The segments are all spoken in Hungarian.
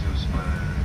Zeus, but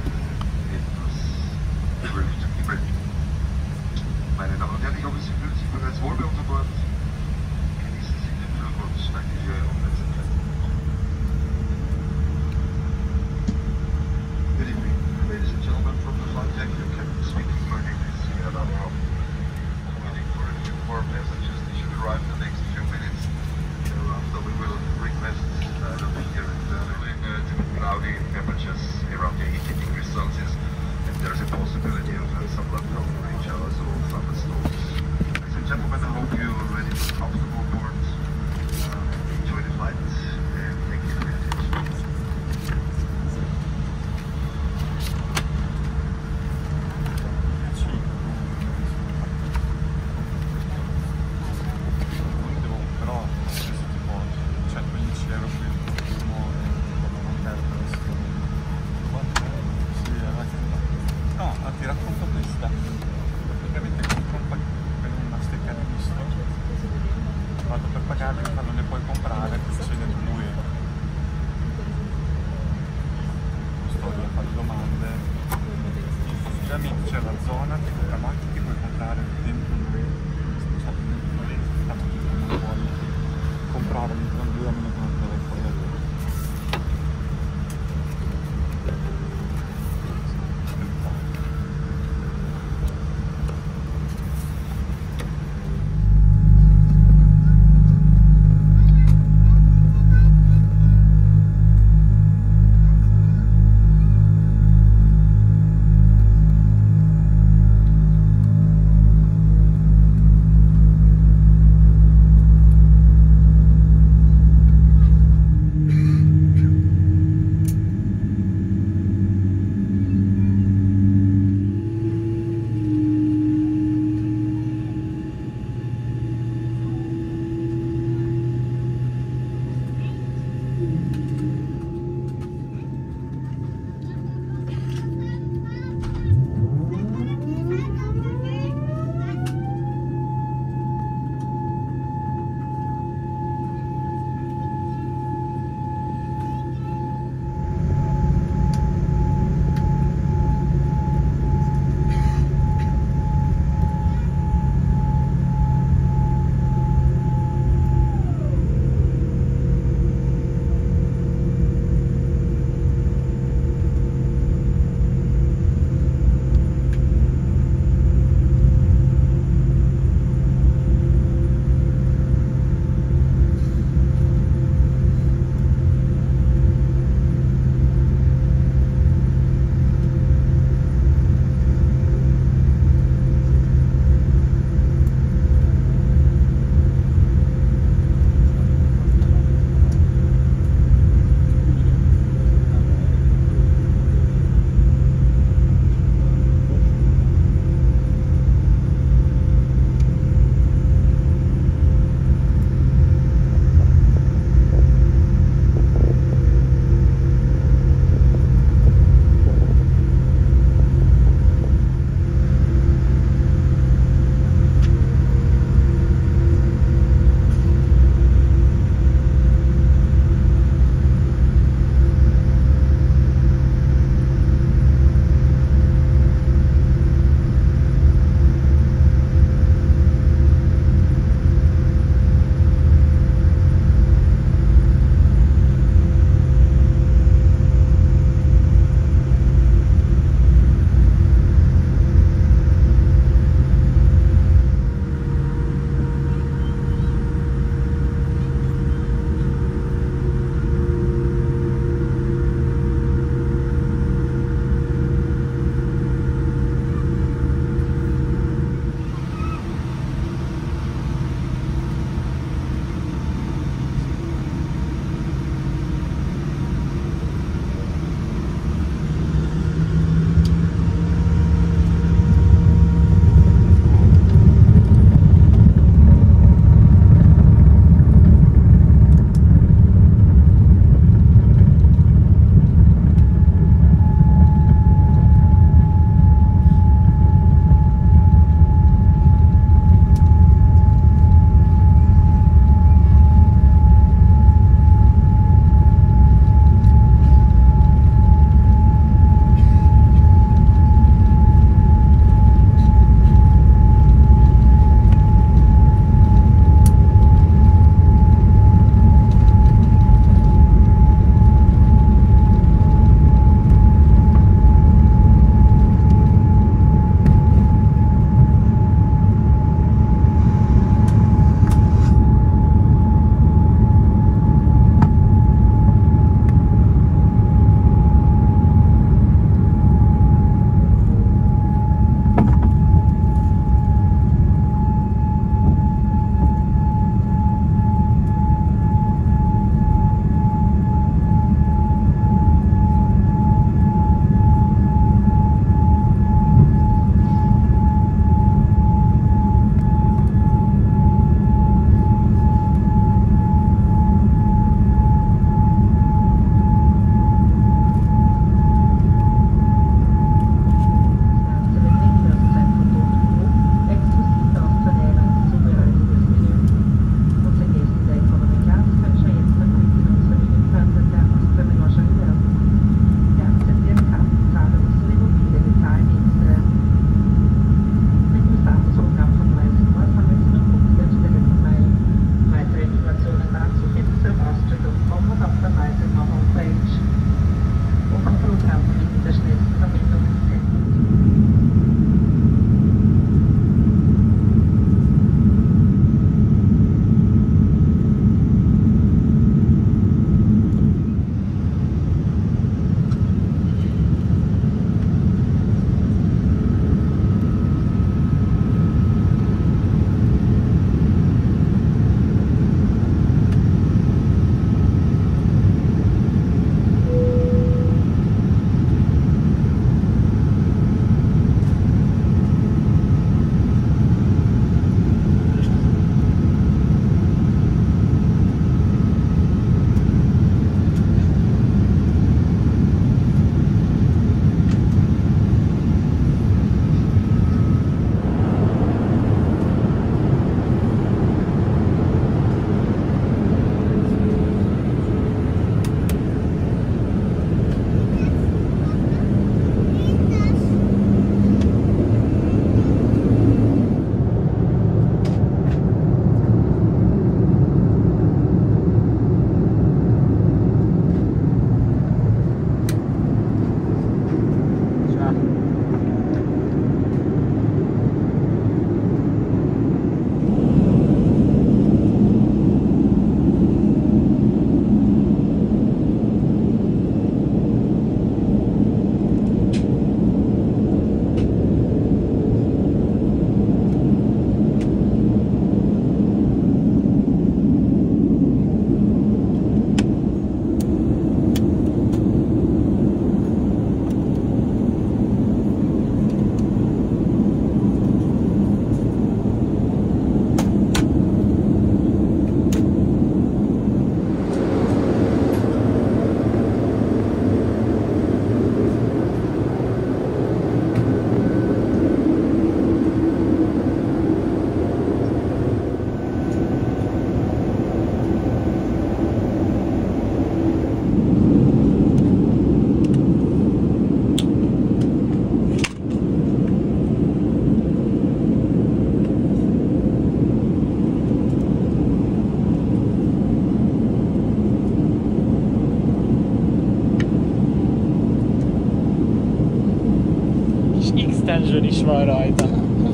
extension is van rajta.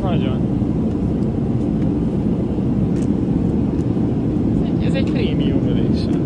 Nagyon. Ez egy premium edition.